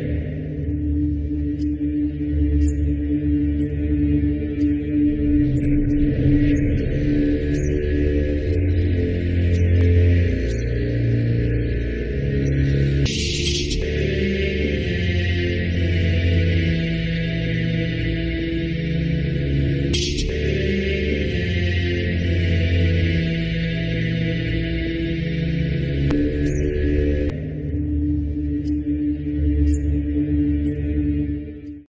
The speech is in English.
you